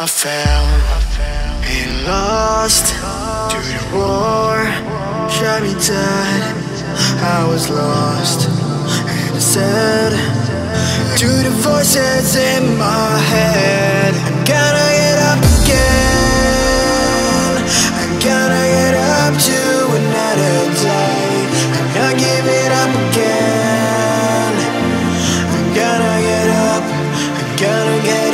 I fell and lost to the war. Shot me dead. I was lost and I said to the voices in my head, I gotta get up again. I gotta get up to another day. I'm not giving up again. I gotta get up. I gotta get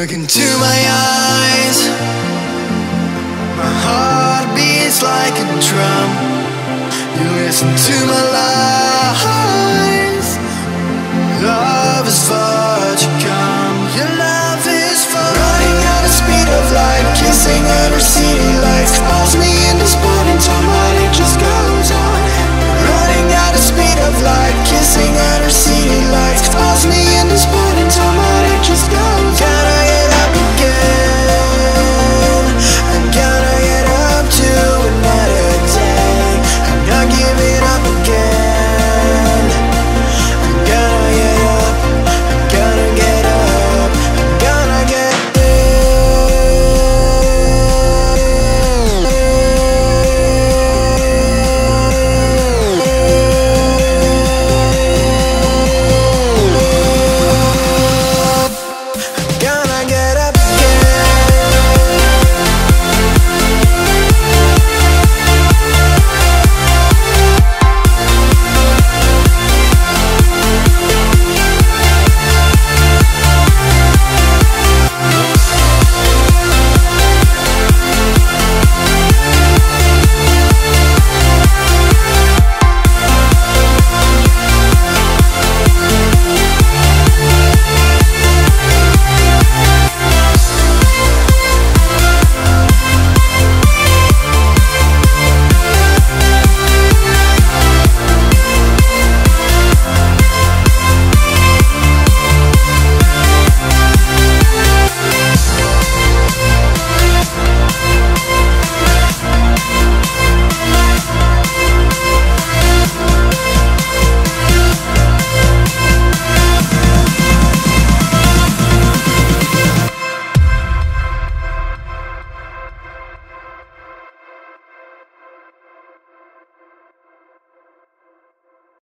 Look into my eyes. My heart beats like a drum. You listen to my